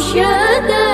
舍得